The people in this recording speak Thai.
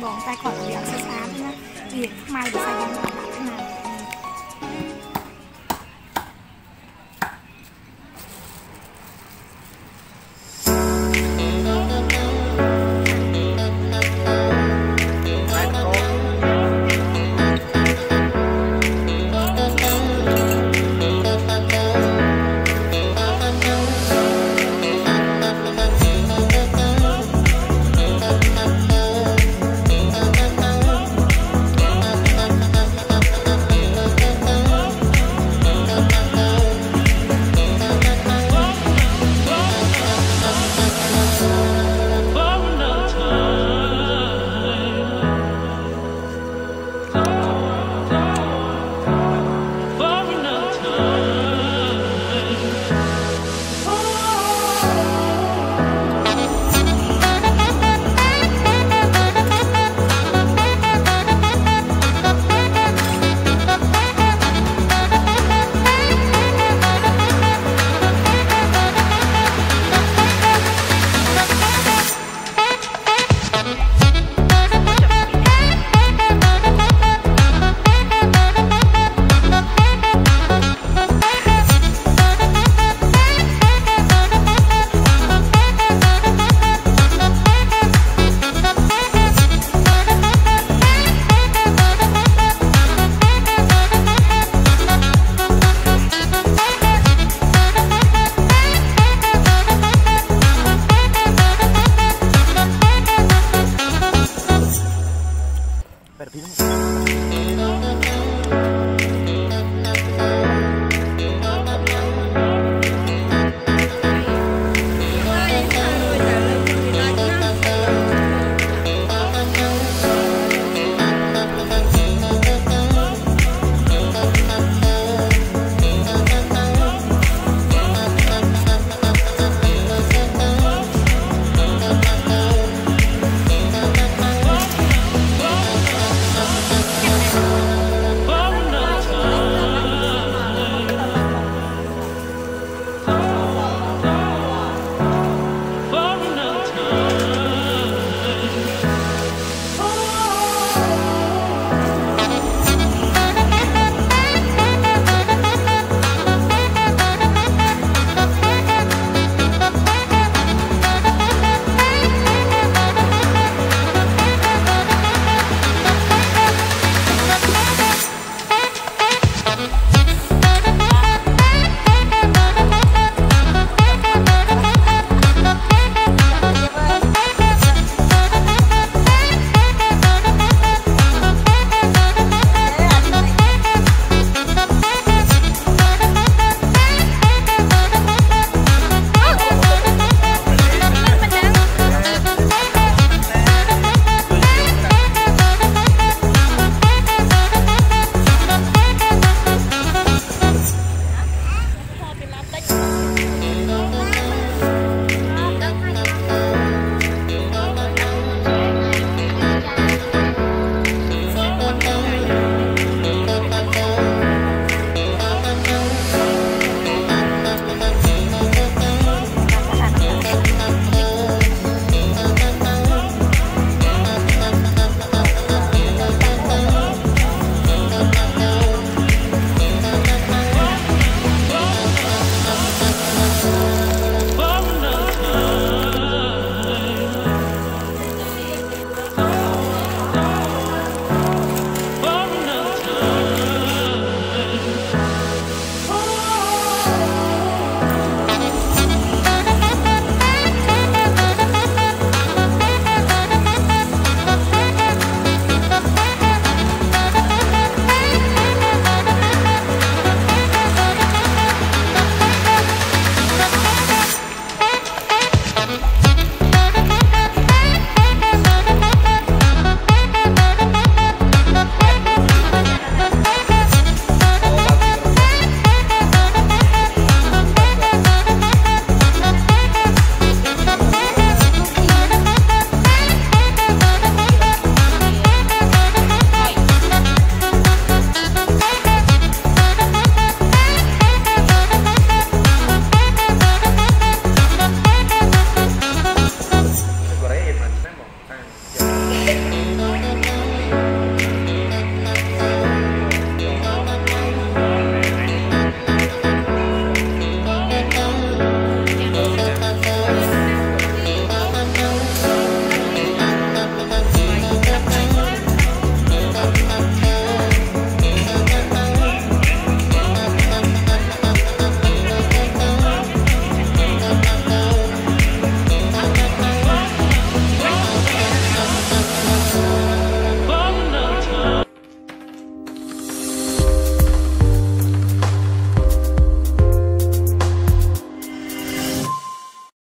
bóng tay khỏi bị áo sơ xám nữa vì mai bị sai bóng bảo bạn thế nào